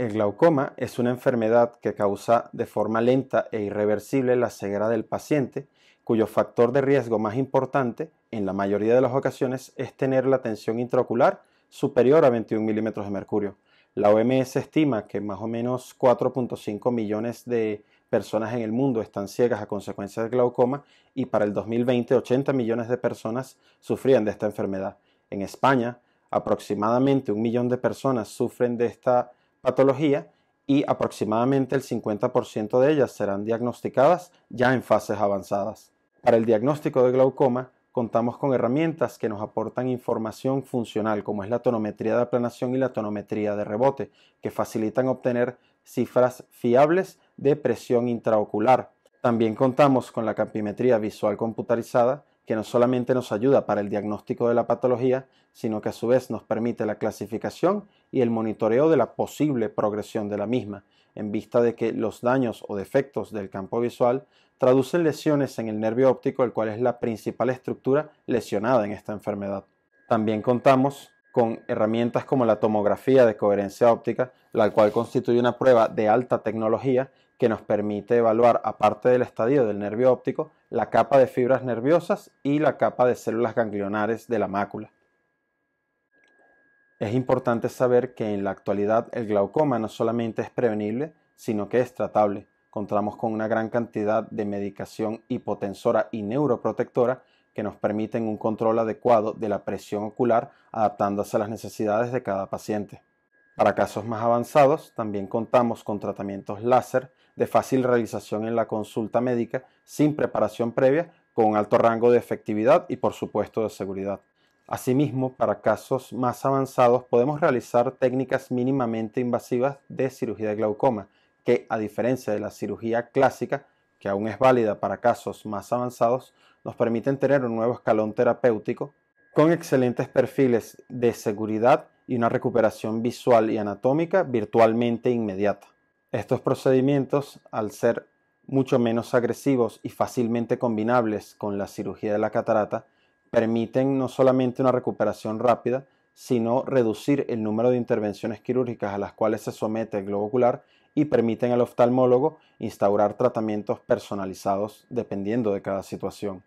El glaucoma es una enfermedad que causa de forma lenta e irreversible la ceguera del paciente, cuyo factor de riesgo más importante, en la mayoría de las ocasiones, es tener la tensión intraocular superior a 21 milímetros de mercurio. La OMS estima que más o menos 4.5 millones de personas en el mundo están ciegas a consecuencia del glaucoma y para el 2020 80 millones de personas sufrían de esta enfermedad. En España, aproximadamente un millón de personas sufren de esta patología y aproximadamente el 50% de ellas serán diagnosticadas ya en fases avanzadas. Para el diagnóstico de glaucoma contamos con herramientas que nos aportan información funcional como es la tonometría de aplanación y la tonometría de rebote, que facilitan obtener cifras fiables de presión intraocular. También contamos con la campimetría visual computarizada, que no solamente nos ayuda para el diagnóstico de la patología, sino que a su vez nos permite la clasificación y el monitoreo de la posible progresión de la misma, en vista de que los daños o defectos del campo visual traducen lesiones en el nervio óptico, el cual es la principal estructura lesionada en esta enfermedad. También contamos con herramientas como la tomografía de coherencia óptica, la cual constituye una prueba de alta tecnología que nos permite evaluar, aparte del estadio del nervio óptico, la capa de fibras nerviosas y la capa de células ganglionares de la mácula. Es importante saber que en la actualidad el glaucoma no solamente es prevenible, sino que es tratable. Contamos con una gran cantidad de medicación hipotensora y neuroprotectora que nos permiten un control adecuado de la presión ocular adaptándose a las necesidades de cada paciente. Para casos más avanzados, también contamos con tratamientos láser de fácil realización en la consulta médica sin preparación previa, con alto rango de efectividad y por supuesto de seguridad. Asimismo, para casos más avanzados podemos realizar técnicas mínimamente invasivas de cirugía de glaucoma, que a diferencia de la cirugía clásica, que aún es válida para casos más avanzados, nos permiten tener un nuevo escalón terapéutico con excelentes perfiles de seguridad y una recuperación visual y anatómica virtualmente inmediata. Estos procedimientos, al ser mucho menos agresivos y fácilmente combinables con la cirugía de la catarata, permiten no solamente una recuperación rápida, sino reducir el número de intervenciones quirúrgicas a las cuales se somete el globo ocular y permiten al oftalmólogo instaurar tratamientos personalizados dependiendo de cada situación.